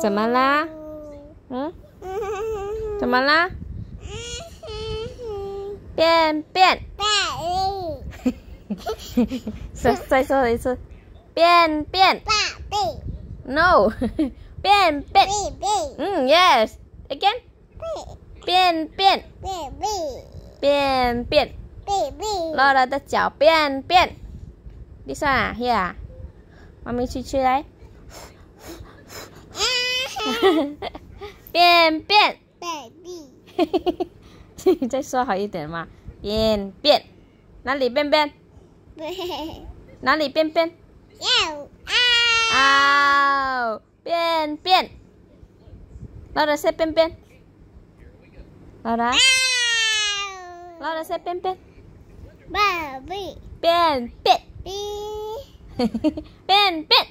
怎么啦？嗯？怎么啦？便便。再再说一次，便便。No，便便。嗯，Yes，Again。便便。便便。落了的脚便便。This one here，妈咪去去来。便 便。再说好一点嘛，便便。哪里便便？哪里便便？啊！便便。老了些便便。老了。老了些便便。便便。便便。